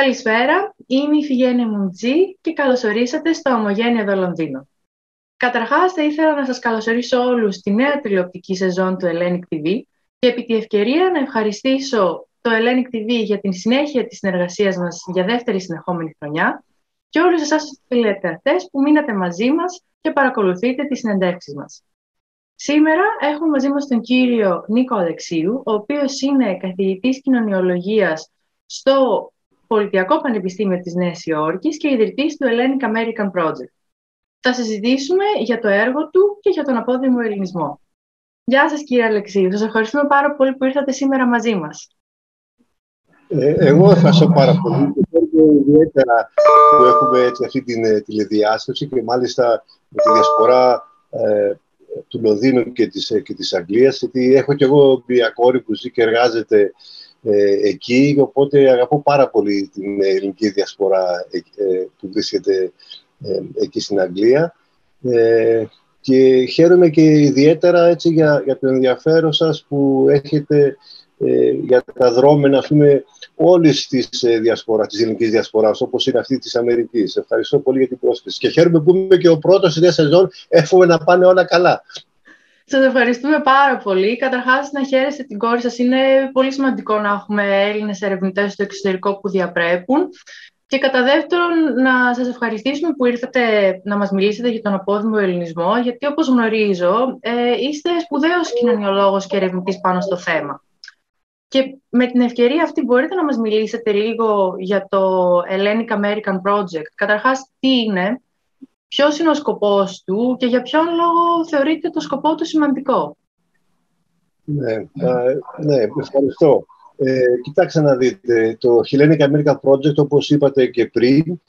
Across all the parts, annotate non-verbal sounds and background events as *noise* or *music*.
Καλησπέρα, είμαι η Φιγένεια Μουντζή και καλωσορίσατε στο Ομογένεια εδώ Λονδίνο. Καταρχάς, θα ήθελα να σας καλωσορίσω όλους στη νέα τηλεοπτική σεζόν του Hellenic TV και επί τη ευκαιρία να ευχαριστήσω το Hellenic TV για την συνέχεια της συνεργασίας μας για δεύτερη συνεχόμενη χρονιά και όλους εσάς τους τηλεθεατές που μείνατε μαζί μας και παρακολουθείτε τις συνεντεύξεις μας. Σήμερα έχουμε μαζί μας τον κύριο Νίκο Αλεξίου, ο οποίος είναι καθηγητής κοινωνιολογίας στο Πολιτιακό Πανεπιστήμιο της Νέας Υόρκης και ιδρυτής του Hellenic American Project. Θα συζητήσουμε για το έργο του και για τον απόδημο ελληνισμό. Γεια σας κύριε Αλεξίου, σας ευχαριστούμε πάρα πολύ που ήρθατε σήμερα μαζί μας. Ε, εγώ ευχαριστώ πάρα πολύ και ιδιαίτερα που έχουμε έτσι, αυτή την ε, τηλεδιάσκεψη και μάλιστα με τη διασπορά ε, του Λονδίνου και της, ε, και της Αγγλίας, γιατί έχω κι εγώ μια κόρη που ζει και εργάζεται ε, εκεί, οπότε αγαπώ πάρα πολύ την ελληνική διασπορά ε, που βρίσκεται ε, εκεί στην Αγγλία. και χαίρομαι και ιδιαίτερα έτσι, για, για το ενδιαφέρον σας που έχετε για τα δρόμενα ας πούμε, όλης της, διασποράς, της ελληνικής διασποράς, όπως είναι αυτή της Αμερικής. Ευχαριστώ πολύ για την πρόσκληση. Και χαίρομαι που είμαι και ο πρώτος στη νέα σεζόν. Εύχομαι να πάνε όλα καλά. Σας ευχαριστούμε πάρα πολύ. Καταρχάς, να χαίρεστε την κόρη σας. Είναι πολύ σημαντικό να έχουμε Έλληνες ερευνητές στο εξωτερικό που διαπρέπουν. Και κατά δεύτερον, να σας ευχαριστήσουμε που ήρθατε να μας μιλήσετε για τον απόδημο ελληνισμό, γιατί όπως γνωρίζω, ε, είστε σπουδαίος κοινωνιολόγος και ερευνητής πάνω στο θέμα. Και με την ευκαιρία αυτή μπορείτε να μας μιλήσετε λίγο για το Hellenic American Project. Καταρχάς, τι είναι, Ποιος είναι ο σκοπός του και για ποιον λόγο θεωρείτε το σκοπό του σημαντικό. Ναι, ναι ευχαριστώ. Ε, κοιτάξτε να δείτε, το Hellenic American Project, όπως είπατε και πριν,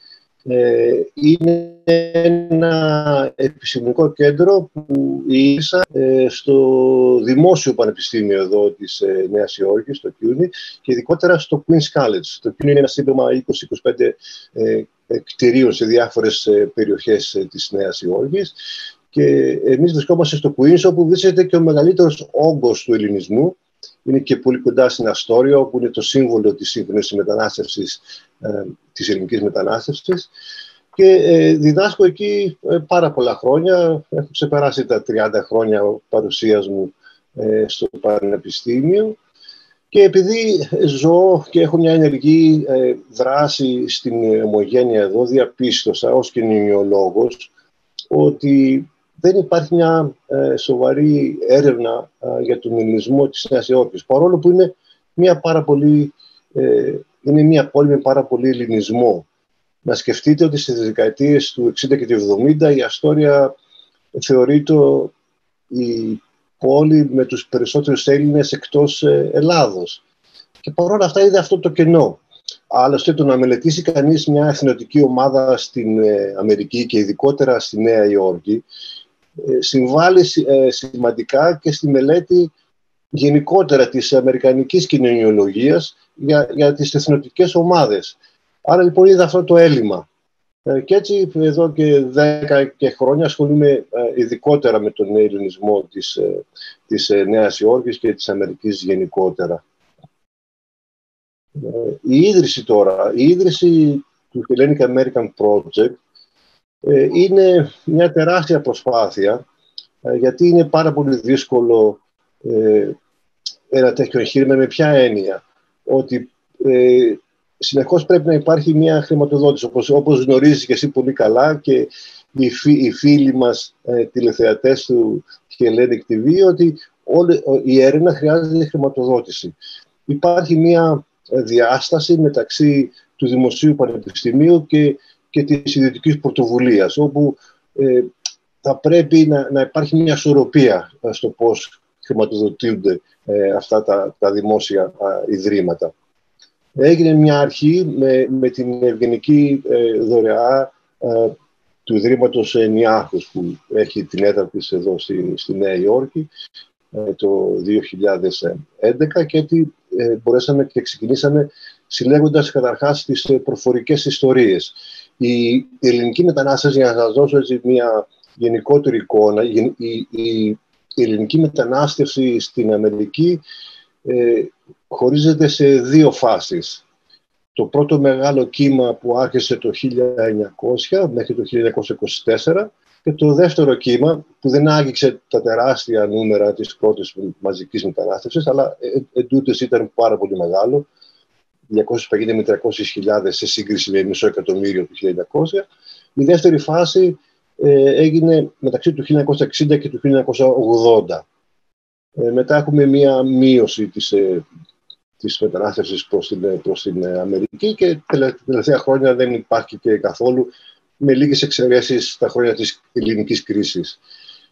ε, είναι ένα επιστημονικό κέντρο που ήρθα ε, στο Δημόσιο Πανεπιστήμιο εδώ της ε, Νέας Υόρκης, το CUNY, και ειδικότερα στο Queen's College. Το CUNY είναι ένα σύμπλημα 20-25 ε, κτηρίων σε διάφορες ε, περιοχές ε, της Νέας Υόρκης. Και εμείς βρισκόμαστε στο Queens όπου βρίσκεται και ο μεγαλύτερος όγκος του ελληνισμού. Είναι και πολύ κοντά στην Αστόρια όπου είναι το σύμβολο της σύγχρονης μετανάστευσης ε, της ελληνικής μετανάστευσης. Και ε, διδάσκω εκεί πάρα πολλά χρόνια. Έχω ξεπεράσει τα 30 χρόνια παρουσίας μου στο Πανεπιστήμιο και επειδή ζω και έχω μια ενεργή ε, δράση στην ομογένεια εδώ, διαπίστωσα ως κοινωνιολόγος ότι δεν υπάρχει μια ε, σοβαρή έρευνα ε, για τον ελληνισμό της Νέας Υόρκης, παρόλο που είναι μια πάρα πολύ, είναι μια πόλη με πάρα πολύ ελληνισμό. Να σκεφτείτε ότι στις δεκαετίες του 60 και του 70 η Αστόρια θεωρείται η πόλη με τους περισσότερους Έλληνες εκτός ε, Ελλάδος. Και παρόλα αυτά είδε αυτό το κενό. Άλλωστε το να μελετήσει κανείς μια εθνοτική ομάδα στην ε, Αμερική και ειδικότερα στη Νέα Υόρκη ε, συμβάλλει σημαντικά και στη μελέτη γενικότερα της αμερικανικής κοινωνιολογίας για, για τις εθνοτικές ομάδες. Άρα λοιπόν είδα αυτό το έλλειμμα. Ε, και έτσι εδώ και δέκα και χρόνια ασχολούμαι ε, ειδικότερα με τον ελληνισμό της, ε, της Νέας Υόρκης και της Αμερικής γενικότερα. Η ίδρυση τώρα, η ίδρυση του Hellenic American Project είναι μια τεράστια προσπάθεια γιατί είναι πάρα πολύ δύσκολο ένα τέτοιο εγχείρημα με ποια έννοια ότι συνεχώς πρέπει να υπάρχει μια χρηματοδότηση, όπως, όπως γνωρίζεις και εσύ πολύ καλά και οι, οι φίλοι μας ε, τηλεθεατές του Hellenic TV, ότι όλη, η έρευνα χρειάζεται χρηματοδότηση. Υπάρχει μια ε, διάσταση μεταξύ του Δημοσίου Πανεπιστημίου και, και της ιδιωτικής πρωτοβουλίας, όπου ε, θα πρέπει να, να υπάρχει μια ισορροπία ε, στο πώς χρηματοδοτούνται αυτά τα, τα δημόσια ιδρύματα έγινε μια αρχή με, με την ευγενική ε, δωρεά ε, του Ιδρύματος Νιάρχους που έχει την έδρα της εδώ στη, στη Νέα Υόρκη ε, το 2011 και έτσι μπορέσαμε και ξεκινήσαμε συλλέγοντας καταρχάς τις προφορικές ιστορίες. Η, ελληνική μετανάστευση, για να σας δώσω έτσι μια γενικότερη εικόνα, η, η, η ελληνική μετανάστευση στην Αμερική χωρίζεται σε δύο φάσεις. το πρώτο μεγάλο κύμα που άρχισε το 1900 μέχρι το 1924 και το δεύτερο κύμα που δεν άγγιξε τα τεράστια νούμερα της πρώτης μαζικής μετανάστευσης αλλά εντούτοις ήταν πάρα πολύ μεγάλο 250 με 300 χιλιάδες σε σύγκριση με μισό εκατομμύριο του 1900 η δεύτερη φάση ε, έγινε μεταξύ του 1960 και του 1980 ε, μετά έχουμε μία μείωση της, ε, της μετανάστευσης προς την, προς την Αμερική και τα τελευταία χρόνια δεν υπάρχει και καθόλου με λίγες εξαιρέσεις τα χρόνια της ελληνικής κρίσης.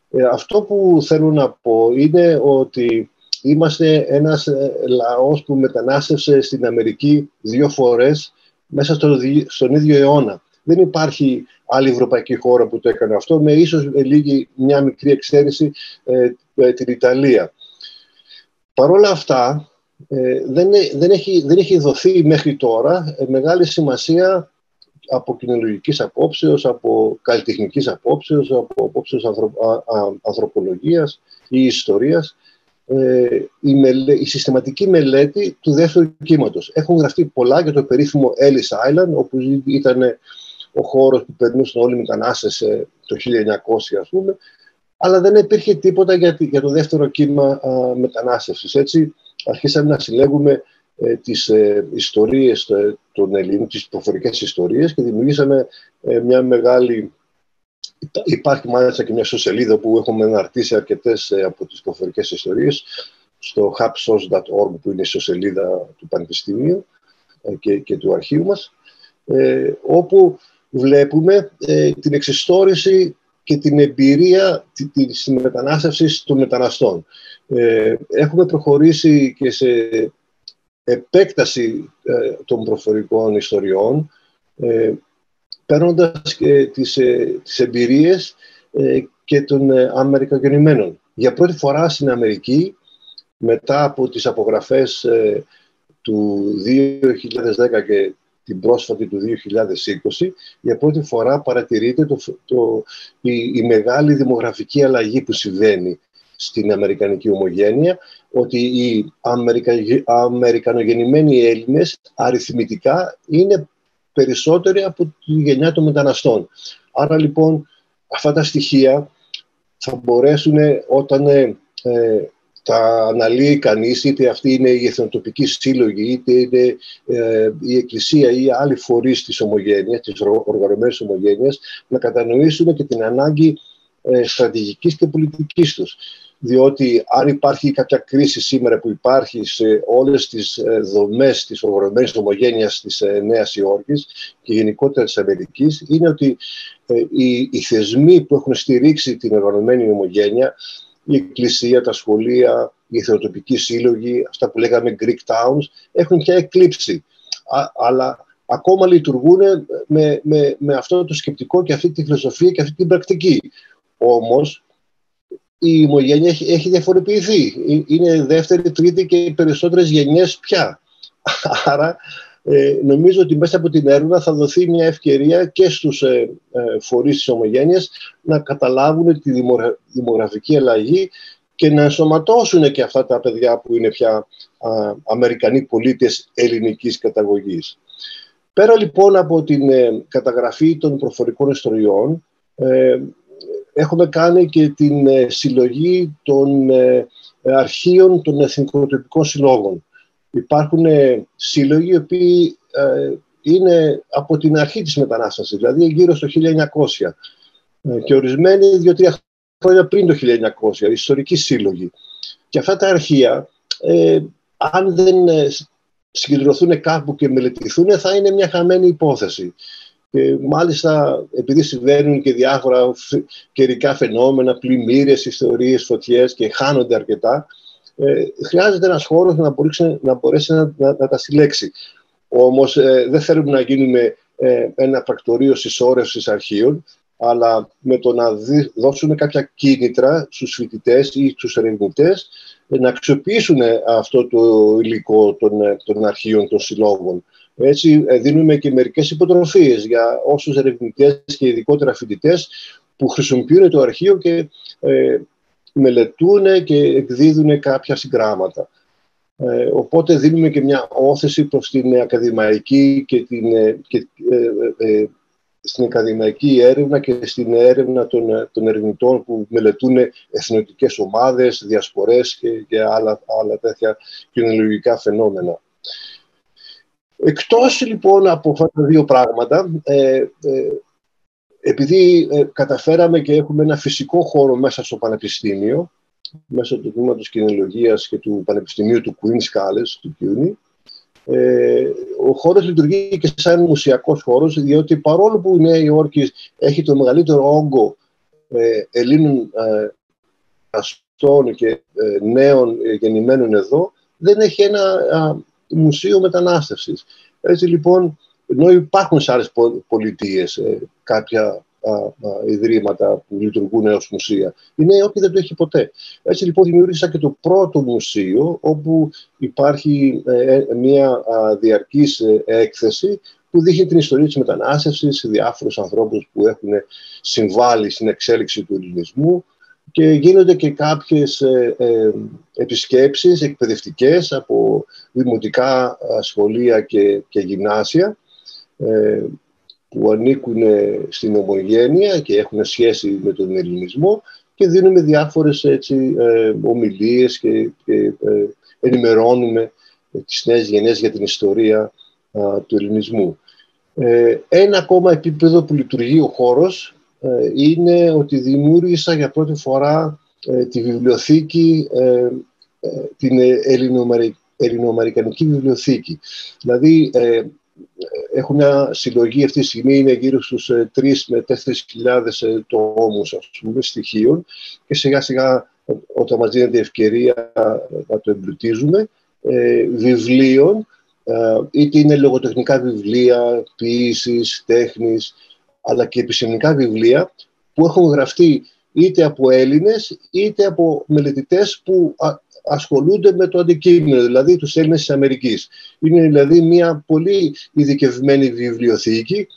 Ε, αυτό που θέλω να πω είναι ότι είμαστε ένας ε, λαός που μετανάστευσε στην Αμερική δύο φορές μέσα στο, στον ίδιο αιώνα. Δεν υπάρχει άλλη ευρωπαϊκή χώρα που το έκανε αυτό, με ίσως λίγη μια μικρή εξαίρεση ε, ε, την Ιταλία. Παρ' όλα αυτά, δεν, δεν, έχει, δεν έχει δοθεί μέχρι τώρα μεγάλη σημασία από κοινωνικής απόψεως, από καλλιτεχνικής απόψεως, από απόψεως ανθρωπολογίας ή ιστορίας, ε, η, η συστηματική μελέτη του δεύτερου κύματος. Έχουν γραφτεί πολλά για το περίφημο Ellis Island, όπου ήταν ο χώρος που περνούσαν όλοι οι μετανάστες ε, το 1900, ας πούμε, αλλά δεν υπήρχε τίποτα για, για το δεύτερο κύμα α, μετανάστευσης. Έτσι, αρχίσαμε να συλλέγουμε ε, τις ε, ιστορίες ε, των Ελλήνων, τις προφορικές ιστορίες και δημιουργήσαμε ε, μια μεγάλη... Υπάρχει μάλιστα και μια σελίδα που έχουμε αναρτήσει αρκετές ε, από τις προφορικές ιστορίες στο hubsource.org που είναι η σελίδα του Πανεπιστημίου και, και του αρχείου μας όπου βλέπουμε την εξιστόρηση και την εμπειρία της μετανάστευσης των μεταναστών. έχουμε προχωρήσει και σε επέκταση ε, των προφορικών ιστοριών, ε, παίρνοντας και τις, ε, τις εμπειρίες ε, και των ε, Αμερικαγεννημένων. Για πρώτη φορά στην Αμερική, μετά από τις απογραφές του 2010 και την πρόσφατη του 2020, για πρώτη φορά παρατηρείται το, το, η, η μεγάλη δημογραφική αλλαγή που συμβαίνει στην Αμερικανική ομογένεια ότι οι Αμερικα... Αμερικανογεννημένοι Έλληνες αριθμητικά είναι περισσότεροι από τη γενιά των μεταναστών. Άρα λοιπόν αυτά τα στοιχεία θα μπορέσουν όταν ε, τα αναλύει κανείς, είτε αυτή είναι η εθνοτοπική σύλλογη, είτε είναι ε, η Εκκλησία ή άλλοι φορείς της ομογένειας, της οργανωμένης ομογένειας, να κατανοήσουν και την ανάγκη ε, στρατηγικής και πολιτικής τους. Διότι αν υπάρχει κάποια κρίση σήμερα που υπάρχει σε όλες τις ε, δομές της οργανωμένης ομογένειας της ε, Νέας Υόρκης και γενικότερα της Αμερικής, είναι ότι ε, οι, οι θεσμοί που έχουν στηρίξει την οργανωμένη ομογένεια, η εκκλησία, τα σχολεία, οι θεοτοπικοί σύλλογοι, αυτά που λέγαμε Greek Towns, έχουν πια εκλείψει. αλλά ακόμα λειτουργούν με, με, με αυτό το σκεπτικό και αυτή τη φιλοσοφία και αυτή την πρακτική. Όμως, η ομογένεια έχει, έχει διαφοροποιηθεί. Ε, είναι δεύτερη, τρίτη και περισσότερες γενιές πια. *laughs* Άρα ε, νομίζω ότι μέσα από την έρευνα θα δοθεί μια ευκαιρία και στους ε, ε, φορείς της ομογένειας να καταλάβουν τη δημογραφική αλλαγή και να ενσωματώσουν και αυτά τα παιδιά που είναι πια α, Αμερικανοί πολίτες ελληνικής καταγωγής. Πέρα λοιπόν από την ε, καταγραφή των προφορικών ιστοριών, έχουμε κάνει και την ε, συλλογή των ε, αρχείων των εθνικοτυπικών συλλόγων. Υπάρχουν ε, σύλλογοι οι οποίοι είναι από την αρχή της μετανάστασης, δηλαδή γύρω στο 1900 και ορισμένοι δύο-τρία χρόνια πριν το 1900, ιστορικοί σύλλογοι. Και αυτά τα αρχεία, αν δεν συγκεντρωθούν κάπου και μελετηθούν, θα είναι μια χαμένη υπόθεση. Και μάλιστα, επειδή συμβαίνουν και διάφορα καιρικά φαινόμενα, πλημμύρες, ιστορίες, φωτιές και χάνονται αρκετά, ε, χρειάζεται ένας χώρος να μπορέσει να, μπορέσει να, να, τα συλλέξει. Όμως ε, δεν θέλουμε να γίνουμε ε, ένα πρακτορείο συσσόρευσης αρχείων, αλλά με το να δώσουμε κάποια κίνητρα στους φοιτητές ή στους ερευνητές ε, να αξιοποιήσουν αυτό το υλικό των, των αρχείων, των συλλόγων. Έτσι ε, δίνουμε και μερικές υποτροφίες για όσους ερευνητές και ειδικότερα φοιτητές που χρησιμοποιούν το αρχείο και ε, μελετούν και εκδίδουν κάποια συγγράμματα. Ε, οπότε δίνουμε και μια όθεση προς την ακαδημαϊκή και την, και, στην ακαδημαϊκή έρευνα και στην έρευνα των, των ερευνητών που μελετούν εθνοτικές ομάδες, διασπορές και, και άλλα, άλλα τέτοια κοινωνιολογικά φαινόμενα. Εκτός λοιπόν από αυτά τα δύο πράγματα, ε, ε, επειδή ε, καταφέραμε και έχουμε ένα φυσικό χώρο μέσα στο Πανεπιστήμιο, μέσω του Τμήματος Κοινωνιολογίας και του Πανεπιστημίου του Queen's College, του CUNY, ε, ο χώρος λειτουργεί και σαν μουσιακός χώρος, διότι παρόλο που η Νέα Υόρκη έχει το μεγαλύτερο όγκο ε, Ελλήνων ε, αστών και ε, νέων γεννημένων εδώ, δεν έχει ένα μουσείο μετανάστευσης. Έτσι λοιπόν, ενώ υπάρχουν σε άλλες πολιτείες κάποια ιδρύματα που λειτουργούν ως μουσεία. Η Νέα Υόρκη δεν το έχει ποτέ. Έτσι λοιπόν δημιούργησα και το πρώτο μουσείο όπου υπάρχει ε, ε, μια διαρκής ε, έκθεση που δείχνει την ιστορία της μετανάστευσης, διάφορους ανθρώπους που έχουν συμβάλει στην εξέλιξη του ελληνισμού και γίνονται και κάποιες ε, ε, επισκέψεις εκπαιδευτικές από δημοτικά σχολεία και, και γυμνάσια που ανήκουν στην ομογένεια και έχουν σχέση με τον ελληνισμό και δίνουμε διάφορες έτσι, ε, ομιλίες και, και ε, ενημερώνουμε τις νέες γενιές για την ιστορία του ελληνισμού. Ε, ένα ακόμα επίπεδο που λειτουργεί ο χώρος ε, είναι ότι δημιούργησα για πρώτη φορά τη βιβλιοθήκη, την ελληνοαμερικανική βιβλιοθήκη. Δηλαδή, έχουν μια συλλογή αυτή τη στιγμή, είναι γύρω στους 3 ε, με 4 χιλιάδες ε, τόμους ας πούμε, στοιχείων και σιγά σιγά όταν μας δίνεται ευκαιρία να το εμπλουτίζουμε, ε, βιβλίων, ε, είτε είναι λογοτεχνικά βιβλία, ποιήσης, τέχνης, αλλά και επιστημονικά βιβλία που έχουν γραφτεί είτε από Έλληνες είτε από μελετητές που ασχολούνται με το αντικείμενο, δηλαδή τους Έλληνες της Αμερικής. Είναι δηλαδή μια πολύ ειδικευμένη βιβλιοθήκη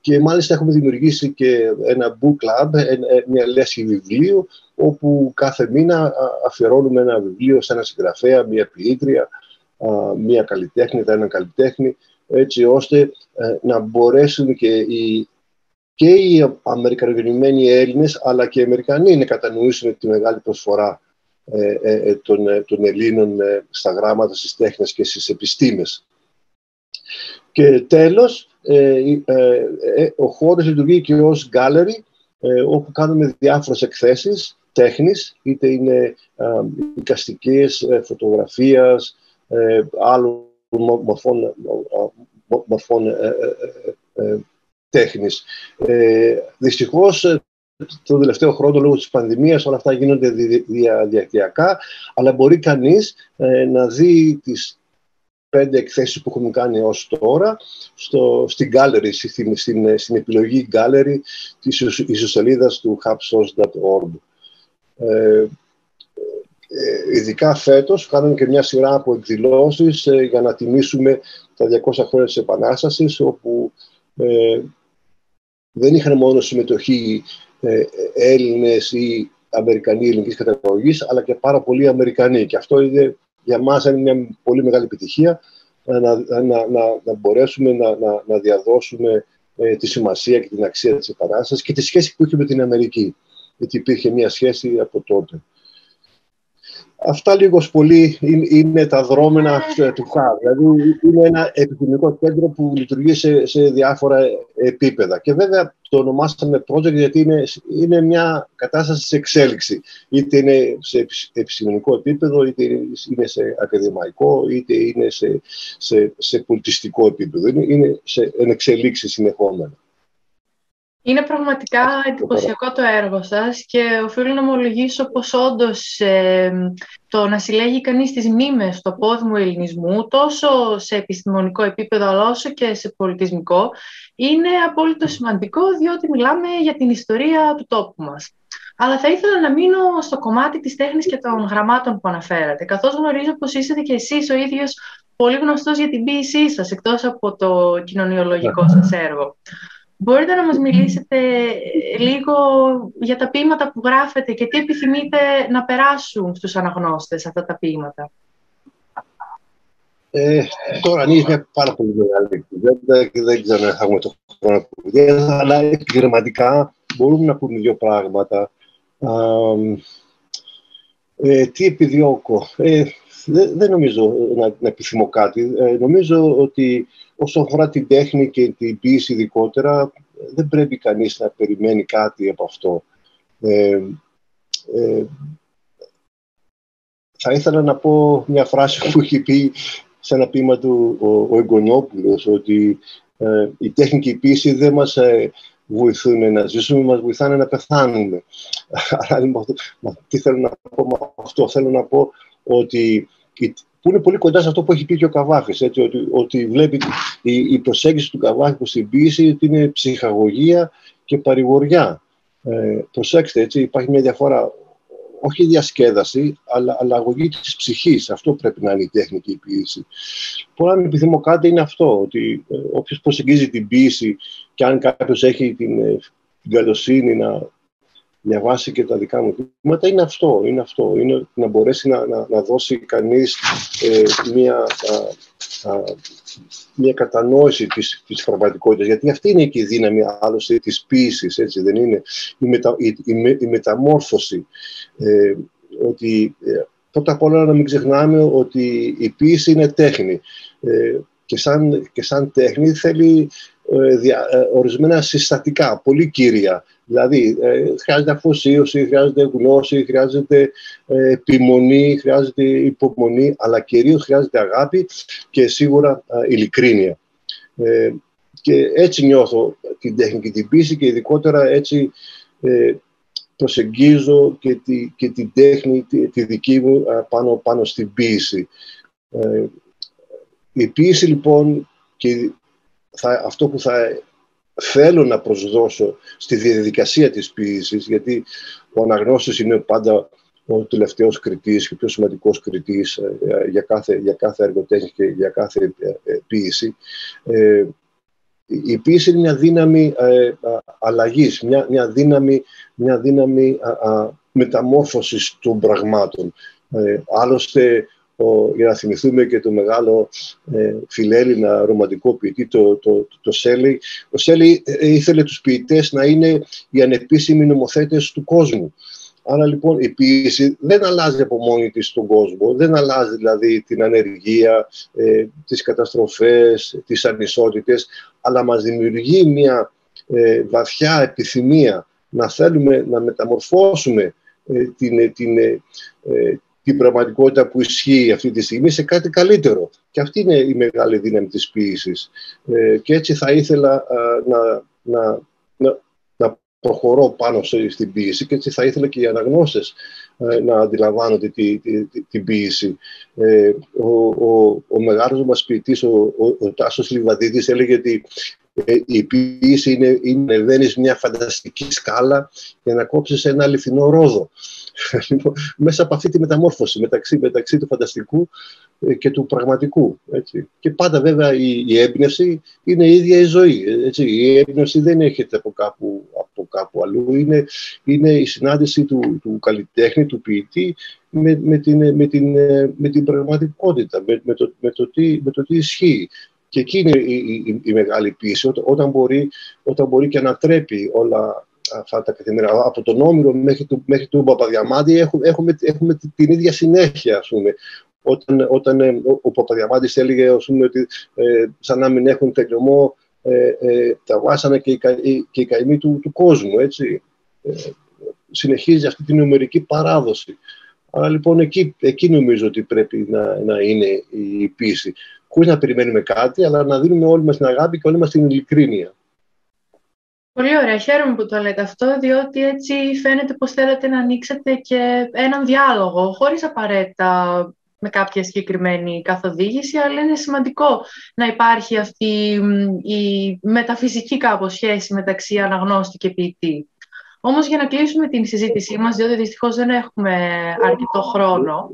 και μάλιστα έχουμε δημιουργήσει και ένα book club, μια λέσχη βιβλίου, όπου κάθε μήνα αφιερώνουμε ένα βιβλίο σε ένα συγγραφέα, μια ποιήτρια, μια καλλιτέχνη, ένα καλλιτέχνη, έτσι ώστε ε, να μπορέσουν και οι και οι Αμερικανογεννημένοι Έλληνες αλλά και οι Αμερικανοί να κατανοήσουν τη μεγάλη προσφορά ε, ε, ε, των, των Ελλήνων στα γράμματα, στις τέχνες και στις επιστήμες. Και τέλος, ο χώρος λειτουργεί και ως gallery, όπου κάνουμε διάφορες εκθέσεις τέχνης, είτε είναι εικαστικές, φωτογραφίας, άλλων μορφών, μορφών τέχνης. Δυστυχώς τον τελευταίο χρόνο λόγω της πανδημίας όλα αυτά γίνονται διαδικτυακά αλλά μπορεί κανείς ε, να δει τις πέντε εκθέσεις που έχουμε κάνει ως τώρα στο, στην gallery, στην, στην, στην επιλογή gallery της ιστοσελίδας του hubsource.org. Ε, ε, ειδικά φέτος κάνουμε και μια σειρά από εκδηλώσεις ε, για να τιμήσουμε τα 200 χρόνια της Επανάστασης όπου ε, δεν είχαν μόνο συμμετοχή ε, Έλληνες ή Αμερικανοί ελληνικής καταγωγής, αλλά και πάρα πολλοί Αμερικανοί. Και αυτό είναι για μας μια πολύ μεγάλη επιτυχία να, να, να, να μπορέσουμε να, να, να διαδώσουμε ε, τη σημασία και την αξία της Επανάστασης και τη σχέση που είχε με την Αμερική. Γιατί υπήρχε μια σχέση από τότε. Αυτά λίγο πολύ είναι τα δρόμενα του ΧΑΒ. Δηλαδή είναι ένα επιστημονικό κέντρο που λειτουργεί σε, σε διάφορα επίπεδα. Και βέβαια το ονομάσαμε project γιατί είναι, είναι μια κατάσταση σε εξέλιξη. Είτε είναι σε επιστημονικό επίπεδο, είτε είναι σε ακαδημαϊκό, είτε είναι σε, σε, σε πολιτιστικό επίπεδο. Είναι, είναι σε εξελίξη συνεχόμενα. Είναι πραγματικά εντυπωσιακό το έργο σας και οφείλω να ομολογήσω πως όντως ε, το να συλλέγει κανείς τις μνήμες στο πόδιμο ελληνισμού τόσο σε επιστημονικό επίπεδο αλλά όσο και σε πολιτισμικό είναι απόλυτο σημαντικό διότι μιλάμε για την ιστορία του τόπου μας. Αλλά θα ήθελα να μείνω στο κομμάτι της τέχνης και των γραμμάτων που αναφέρατε καθώς γνωρίζω πως είστε και εσείς ο ίδιος πολύ γνωστός για την ποίησή σας εκτός από το κοινωνιολογικό σας έργο. Μπορείτε να μας μιλήσετε λίγο για τα ποίηματα που γράφετε και τι επιθυμείτε να περάσουν στους αναγνώστες αυτά τα ποίηματα; Ε, τώρα ανοίγει μια πάρα πολύ μεγάλη κουβέντα και δεν ξέρω αν θα έχουμε το χρόνο κουβέντα, αλλά επιχειρηματικά μπορούμε να πούμε δύο πράγματα. ε, τι επιδιώκω. Ε, δεν, δεν νομίζω να, να επιθυμώ κάτι. Ε, νομίζω ότι όσο αφορά την τέχνη και την ποιήση ειδικότερα, δεν πρέπει κανείς να περιμένει κάτι από αυτό. Ε, ε, θα ήθελα να πω μια φράση που έχει πει σε ένα ποίημα του ο, ο ότι ε, η τέχνη και η ποιήση δεν μας ε, βοηθούν να ζήσουμε, μας βοηθάνε να πεθάνουμε. *laughs* Άρα, λοιπόν, τι θέλω να πω με αυτό. Θέλω να πω ότι που είναι πολύ κοντά σε αυτό που έχει πει και ο Καβάφης, έτσι, ότι, ότι βλέπει η, η προσέγγιση του Καβάφη που στην ποιήση ότι είναι ψυχαγωγία και παρηγοριά. Ε, προσέξτε, έτσι, υπάρχει μια διαφορά όχι διασκέδαση, αλλά αλλαγωγή της ψυχής. Αυτό πρέπει να είναι η τέχνη η ποιήση. Πολλά αν επιθυμώ κάτι είναι αυτό, ότι ε, όποιος προσεγγίζει την ποιήση και αν κάποιος έχει την, ε, την καλοσύνη να διαβάσει και τα δικά μου κείμενα, είναι αυτό, είναι αυτό. Είναι να μπορέσει να, να, να δώσει κανείς ε, μία, α, μια κατανόηση της, της πραγματικότητας. Γιατί αυτή είναι και η δύναμη άλλωστε της ποιήσης, έτσι δεν είναι, η, μετα, η, η, η μεταμόρφωση. Ε, ότι ε, πρώτα απ' όλα να μην ξεχνάμε ότι η ποιήση είναι τέχνη. Ε, και, σαν, και σαν τέχνη θέλει ε, δια, ε, ορισμένα συστατικά, πολύ κύρια. Δηλαδή, ε, χρειάζεται αφοσίωση, χρειάζεται γνώση, χρειάζεται ε, επιμονή, χρειάζεται υπομονή, αλλά κυρίως χρειάζεται αγάπη και σίγουρα ε, ειλικρίνεια. Ε, και έτσι νιώθω την τέχνη και την πίστη και ειδικότερα έτσι ε, προσεγγίζω και, τη, και την τέχνη τη, τη δική μου πάνω, πάνω στην ποίηση. η ποίηση λοιπόν και θα, αυτό που θα θέλω να προσδώσω στη διαδικασία της ποίησης, γιατί ο αναγνώστης είναι πάντα ο τελευταίος κριτής και ο πιο σημαντικός κριτής ε, ε, για κάθε, για κάθε έργο και για κάθε ε, ποίηση. η ποίηση είναι μια δύναμη αλλαγής, μια, μια δύναμη, μια δύναμη μεταμόρφωσης των πραγμάτων. άλλωστε, ο, για να θυμηθούμε και το μεγάλο ε, φιλέλληνα ρομαντικό ποιητή, το, το, το, Σέλι. Ο Σέλι ε, ήθελε τους ποιητές να είναι οι ανεπίσημοι νομοθέτες του κόσμου. Άρα λοιπόν η ποιήση δεν αλλάζει από μόνη της τον κόσμο, δεν αλλάζει δηλαδή την ανεργία, ε, τις καταστροφές, τις ανισότητες, αλλά μας δημιουργεί μια ε, βαθιά επιθυμία να θέλουμε να μεταμορφώσουμε ε, την, την, την πραγματικότητα που ισχύει αυτή τη στιγμή σε κάτι καλύτερο. Και αυτή είναι η μεγάλη δύναμη της ποίησης. Ε, και έτσι θα ήθελα να, να, να, να προχωρώ πάνω στην ποίηση και έτσι θα ήθελα και οι αναγνώστες ε, να αντιλαμβάνονται τη, τη, τη, την ποίηση. Ε, ο, ο, ο μεγάλος μας ποιητής, ο, ο, ο Τάσος Λιβαδίδης, έλεγε ότι η ποίηση είναι, είναι μια φανταστική σκάλα για να κόψεις ένα αληθινό ρόδο. *laughs* Λοιπόν, μέσα από αυτή τη μεταμόρφωση μεταξύ, μεταξύ του φανταστικού ε, και του πραγματικού. Έτσι. Και πάντα βέβαια η, η έμπνευση είναι η ίδια η ζωή. Έτσι. Η έμπνευση δεν έρχεται από κάπου, από κάπου αλλού. Είναι, είναι η συνάντηση του, του καλλιτέχνη, του ποιητή με, με, την, με, την, με την πραγματικότητα, με, με, το, με, το τι, με το τι ισχύει. Και εκεί είναι η, η, η μεγάλη πίεση, όταν μπορεί, όταν μπορεί και ανατρέπει όλα, αυτά τα καθημερινά. Από τον Όμηρο μέχρι του, μέχρι του Παπαδιαμάντη έχουμε, έχουμε, έχουμε την ίδια συνέχεια, ας πούμε. Όταν, όταν ε, ο, ο Παπαδιαμάντης έλεγε ας πούμε, ότι ε, σαν να μην έχουν τελειωμό ε, ε, τα βάσανα και οι, και καημοί του, του κόσμου, έτσι. Ε, συνεχίζει αυτή την νομερική παράδοση. Άρα λοιπόν εκεί, εκεί νομίζω ότι πρέπει να, να είναι η πίση. Χωρίς να περιμένουμε κάτι, αλλά να δίνουμε όλοι μας την αγάπη και όλοι μας την ειλικρίνεια. Πολύ ωραία. Χαίρομαι που το λέτε αυτό, διότι έτσι φαίνεται πως θέλετε να ανοίξετε και έναν διάλογο, χωρίς απαραίτητα με κάποια συγκεκριμένη καθοδήγηση, αλλά είναι σημαντικό να υπάρχει αυτή η μεταφυσική κάπως σχέση μεταξύ αναγνώστη και ποιητή. Όμως για να κλείσουμε την συζήτησή μας, διότι δυστυχώς δεν έχουμε αρκετό χρόνο,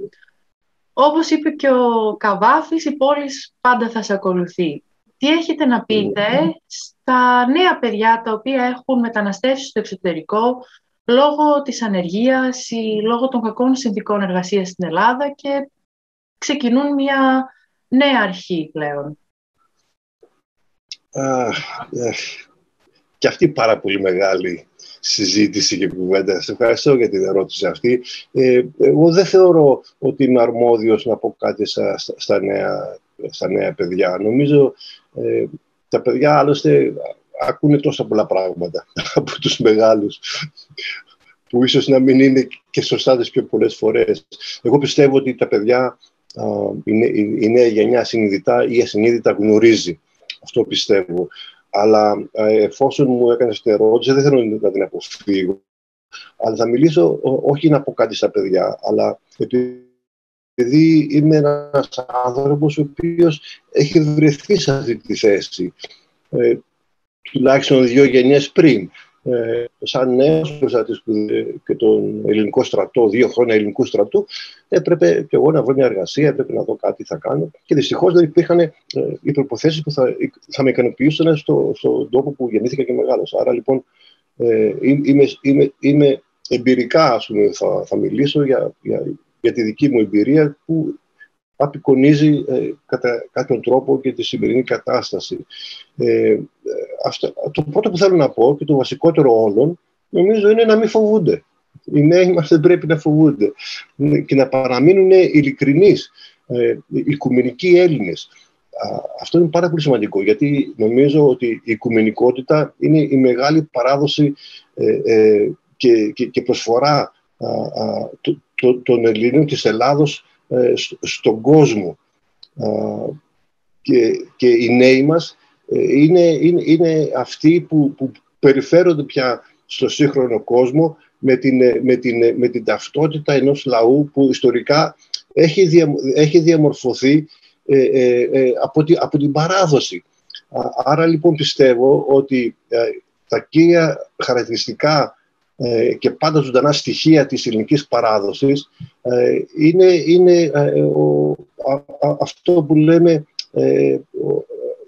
όπως είπε και ο Καβάφης, η πόλη πάντα θα σε ακολουθεί. Τι έχετε να πείτε στα νέα παιδιά τα οποία έχουν μεταναστεύσει στο εξωτερικό λόγω της ανεργίας ή λόγω των κακών συνδικών εργασίας στην Ελλάδα και ξεκινούν μια νέα αρχή πλέον; και αυτή πάρα πολύ μεγάλη συζήτηση και κουβέντα. Σε ευχαριστώ για την ερώτηση αυτή. Ε, εγώ δεν θεωρώ ότι είμαι αρμόδιος να πω κάτι στα, στα, νέα, στα νέα παιδιά. Νομίζω ε, τα παιδιά άλλωστε ακούνε τόσα πολλά πράγματα *laughs* από τους μεγάλους που ίσως να μην είναι και σωστά τις πιο πολλές φορές. Εγώ πιστεύω ότι τα παιδιά, η νέα γενιά συνειδητά ή ασυνείδητα γνωρίζει. Αυτό πιστεύω. Αλλά ε, εφόσον μου έκανες την ερώτηση, δεν θέλω να την αποφύγω. Αλλά θα μιλήσω όχι να πω κάτι στα παιδιά, αλλά επειδή είμαι ένας άνθρωπος ο οποίος έχει βρεθεί σε αυτή τη θέση. Ε, τουλάχιστον δύο γενιές πριν. Ε, σαν νέος προστατής και τον ελληνικό στρατό, δύο χρόνια ελληνικού στρατού, έπρεπε και εγώ να βρω μια εργασία, έπρεπε να δω κάτι θα κάνω. Και δυστυχώς δεν υπήρχαν ε, οι προποθέσει που θα, θα με ικανοποιούσαν στο, στον τόπο που γεννήθηκα και μεγάλωσα. Άρα λοιπόν ε, είμαι, είμαι, είμαι εμπειρικά, ας πούμε, θα, θα μιλήσω για, για, για τη δική μου εμπειρία που απεικονίζει ε, κατά κάποιον τρόπο και τη σημερινή κατάσταση. Ε, αυτό, το πρώτο που θέλω να πω και το βασικότερο όλων νομίζω είναι να μην φοβούνται. Οι νέοι μας δεν πρέπει να φοβούνται και να παραμείνουν ειλικρινείς, ε, οικουμενικοί Έλληνες. Αυτό είναι πάρα πολύ σημαντικό γιατί νομίζω ότι η οικουμενικότητα είναι η μεγάλη παράδοση ε, ε, και, και, και προσφορά των Ελλήνων της Ελλάδος ε, στον κόσμο. Και, και οι νέοι μας ε, είναι, είναι, είναι αυτοί που, που περιφέρονται πια στο σύγχρονο κόσμο με την, με την, με την ταυτότητα ενός λαού που ιστορικά έχει, έχει διαμορφωθεί ε, από, τη, από την παράδοση. Άρα λοιπόν πιστεύω ότι τα κύρια χαρακτηριστικά ε, και πάντα ζωντανά στοιχεία της ελληνικής παράδοσης ε, είναι, είναι ε, αυτό που λέμε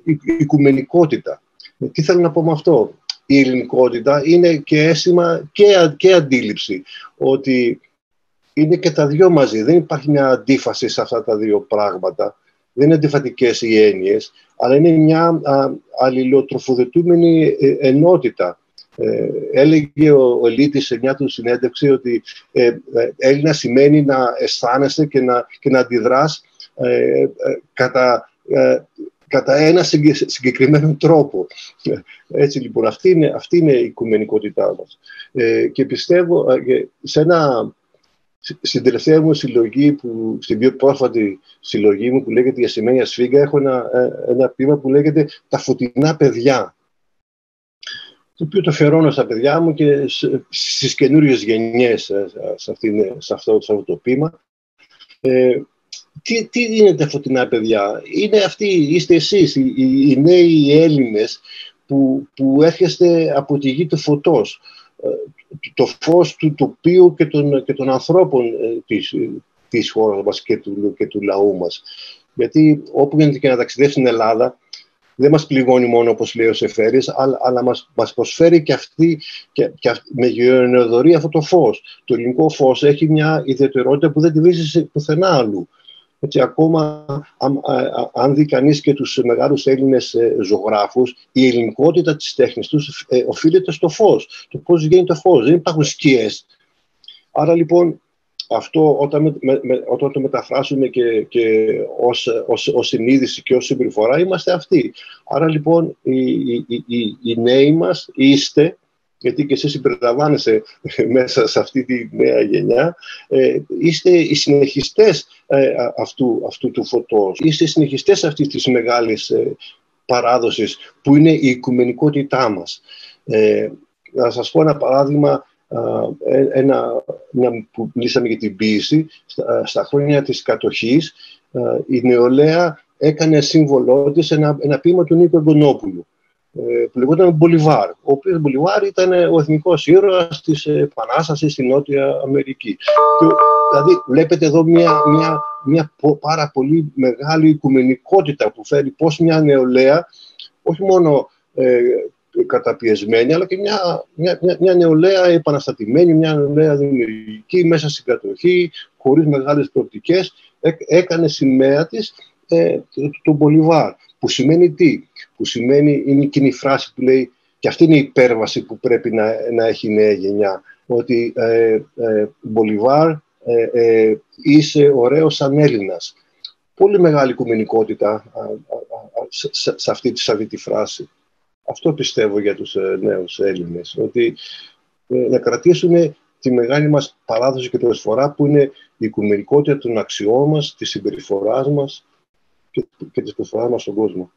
η οικουμενικότητα. Τι θέλω να πω με αυτό; Η ελληνικότητα είναι και αίσθημα και, και αντίληψη ότι είναι και τα δυο μαζί. Δεν υπάρχει μια αντίφαση σε αυτά τα δύο πράγματα. Δεν είναι αντιφατικές οι έννοιες, αλλά είναι μια αλληλοτροφοδετούμενη ενότητα ε, έλεγε ο, ο Ελίτης σε μια του συνέντευξη ότι ε, ε, Έλληνα σημαίνει να αισθάνεσαι και να, και να αντιδράς ε, κατά, κατά ένα συγκεκριμένο τρόπο. Έτσι λοιπόν, αυτή είναι, αυτή είναι η οικουμενικότητά μας. και πιστεύω σε ένα, στην τελευταία μου συλλογή, που, στην πιο πρόσφατη συλλογή μου που λέγεται «Η ασημένια σφίγγα», έχω ένα, ένα ποίημα που λέγεται «Τα φωτεινά παιδιά» το οποίο το φερώνω στα παιδιά μου και στις καινούριες γενιές ε, σε, σε, αυτό, σε αυτό το πείμα. Ε, τι, τι είναι τα φωτεινά παιδιά; Είναι αυτοί, είστε εσείς, οι, οι νέοι Έλληνες που, που έρχεστε από τη γη του φωτός. Ε, το φως του τοπίου και των, και των ανθρώπων της, της χώρας μας και του, και του λαού μας. Γιατί όπου γίνεται και να ταξιδεύσει στην Ελλάδα, δεν μας πληγώνει μόνο όπως λέει ο Σεφέρης, αλλά, αλλά μας, μας προσφέρει και αυτή και, και με γενεοδορία αυτό το φως. Το ελληνικό φως έχει μια ιδιαιτερότητα που δεν τη βρίσκεις πουθενά αλλού. Έτσι, ακόμα αν, αν δει κανείς και τους μεγάλους Έλληνες ε, ζωγράφους, η ελληνικότητα της τέχνης τους ε, οφείλεται στο φως. Το πώς βγαίνει το φως. Δεν υπάρχουν σκιές. Άρα λοιπόν αυτό όταν, με, όταν το μεταφράσουμε και, και ως, ως, ως συνείδηση και ως συμπεριφορά είμαστε αυτοί. Άρα λοιπόν οι, οι, οι, οι νέοι μας είστε, γιατί και εσείς συμπεριλαμβάνεσαι *laughs* μέσα σε αυτή τη νέα γενιά, ε, είστε οι συνεχιστές ε, αυτού, αυτού του φωτός. Είστε οι συνεχιστές αυτής της μεγάλης ε, παράδοσης που είναι η οικουμενικότητά μας. Ε, να σας πω ένα παράδειγμα ε, ένα, μια, που μιλήσαμε για την ποίηση, στα, χρόνια της κατοχής, η νεολαία έκανε σύμβολό της ένα, ένα ποίημα του Νίκο Εγκονόπουλου ε, που λεγόταν Μπολιβάρ, ο οποίος Μπολιβάρ ήταν ο εθνικός ήρωας της Επανάστασης στη Νότια Αμερική. Και, δηλαδή βλέπετε εδώ μια, μια, μια πάρα πολύ μεγάλη οικουμενικότητα που φέρει πώς μια νεολαία όχι μόνο ε, καταπιεσμένη, αλλά και μια, μια, μια, μια νεολαία επαναστατημένη, μια νεολαία δημιουργική μέσα στην κατοχή, χωρίς μεγάλες προοπτικές, έκανε σημαία της ε, τον Μπολιβάρ. Που σημαίνει τι, που σημαίνει είναι εκείνη η φράση που λέει και αυτή είναι η υπέρβαση που πρέπει να, να έχει η νέα γενιά. Ότι ε, ε, Μπολιβάρ ε, ε, είσαι ωραίος σαν Έλληνας. Πολύ μεγάλη οικουμενικότητα σε, σε, αυτή, σε αυτή τη φράση. Αυτό πιστεύω για τους ε, νέους Έλληνες. Ότι ε, να κρατήσουν τη μεγάλη μας παράδοση και προσφορά που είναι η οικουμενικότητα των αξιών μας, της συμπεριφοράς μας και, και της προσφοράς μας στον κόσμο.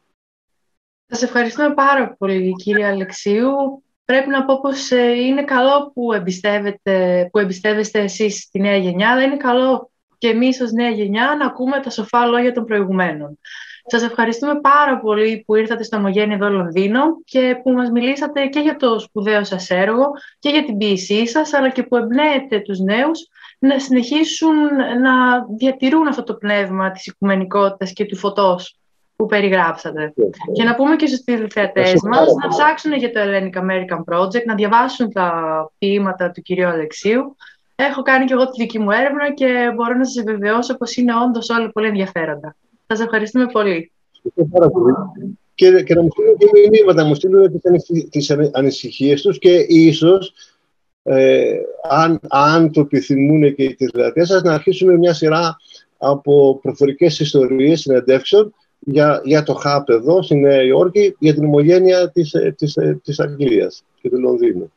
Σας ευχαριστούμε πάρα πολύ κύριε Αλεξίου. Πρέπει να πω πως ε, είναι καλό που, εμπιστεύετε, που εμπιστεύεστε εσείς τη νέα γενιά, αλλά είναι καλό και εμείς ως νέα γενιά να ακούμε τα σοφά λόγια των προηγουμένων. Σας ευχαριστούμε πάρα πολύ που ήρθατε στο Ομογένεια εδώ Λονδίνο και που μας μιλήσατε και για το σπουδαίο σας έργο και για την ποιησή σας, αλλά και που εμπνέετε τους νέους να συνεχίσουν να διατηρούν αυτό το πνεύμα της οικουμενικότητας και του φωτός που περιγράψατε. Και να πούμε και στους τηλεθεατές μας να ψάξουν για το Hellenic American Project, να διαβάσουν τα ποίηματα του κυρίου Αλεξίου. Έχω κάνει και εγώ τη δική μου έρευνα και μπορώ να σας επιβεβαιώσω πως είναι όντως όλοι πολύ ενδιαφέροντα. Σας ευχαριστούμε πολύ. Και, και να μου στείλουν και μηνύματα, να μου στείλουν τις ανησυχίες τους και ίσως ε, αν, αν το επιθυμούν και οι τηλεθεατές σας να αρχίσουμε μια σειρά από προφορικές ιστορίες συνεντεύξεων για, για το ΧΑΠ εδώ στη Νέα Υόρκη για την ομογένεια της, ε, της, ε, της Αγγλίας και του Λονδίνου.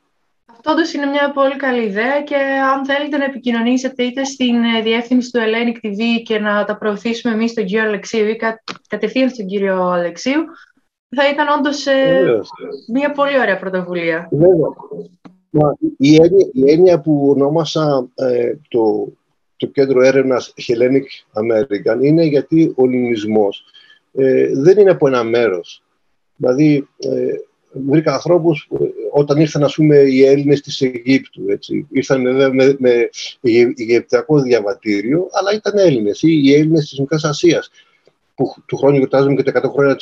Αυτό όντως είναι μια πολύ καλή ιδέα και αν θέλετε να επικοινωνήσετε είτε στην ε, διεύθυνση του Hellenic TV και να τα προωθήσουμε εμείς στον κύριο Αλεξίου ή κατευθείαν στον κύριο Αλεξίου, θα ήταν όντως μια πολύ ωραία πρωτοβουλία. Βέβαια. Η έννοια, η έννοια που ονόμασα το, το κέντρο έρευνας Hellenic American είναι γιατί ο ελληνισμός ε, δεν είναι από ένα μέρος. Δηλαδή, ε, βρήκα ανθρώπους ε, όταν ήρθαν, ας πούμε, οι Έλληνες της Αιγύπτου, έτσι. Ήρθαν με, με, με Αιγυπτιακό διαβατήριο, αλλά ήταν Έλληνες ή οι Έλληνες της Μικράς Ασίας που του χρόνου γιορτάζουμε και τα 100 χρόνια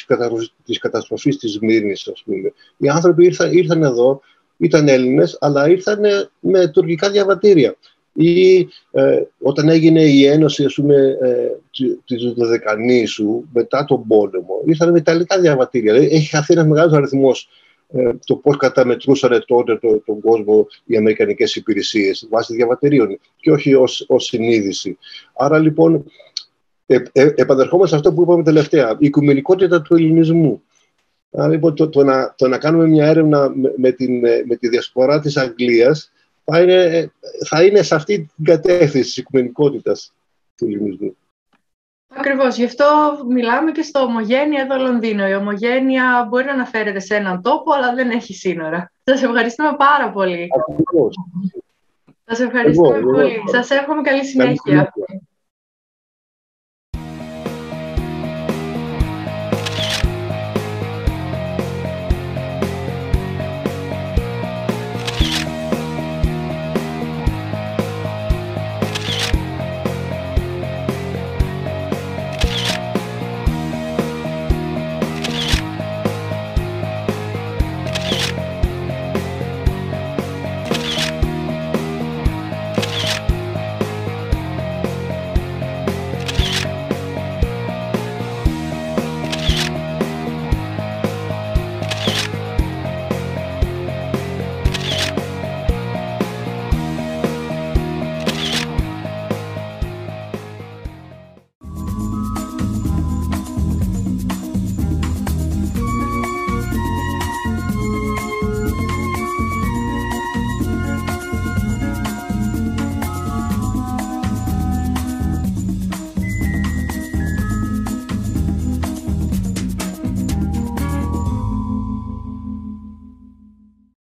της καταστροφής της Μύρνης, ας πούμε. Οι άνθρωποι ήρθαν, ήρθαν εδώ, ήταν Έλληνες, αλλά ήρθαν με τουρκικά διαβατήρια ή ε, όταν έγινε η ένωση ας πούμε, ε, της Δωδεκανήσου μετά τον πόλεμο, ήρθαν με ιταλικά διαβατήρια. Δηλαδή, έχει χαθεί ένας μεγάλος αριθμός ε, το πώς καταμετρούσαν τότε το, τον κόσμο οι αμερικανικές υπηρεσίες βάσει διαβατηρίων και όχι ως, ως συνείδηση. Άρα λοιπόν ε, ε, επανερχόμαστε σε αυτό που είπαμε τελευταία, η οικουμενικότητα του ελληνισμού. Άρα λοιπόν το, το, να, το να κάνουμε μια έρευνα με, με, την, με τη διασπορά της Αγγλίας θα είναι, θα είναι σε αυτή την κατεύθυνση της οικουμενικότητας του ελληνισμού. Ακριβώς, γι' αυτό μιλάμε και στο ομογένεια εδώ Λονδίνο. Η ομογένεια μπορεί να αναφέρεται σε έναν τόπο, αλλά δεν έχει σύνορα. Σας ευχαριστούμε πάρα πολύ. Ακριβώς. Σας ευχαριστούμε πολύ. Σας εύχομαι καλή συνέχεια.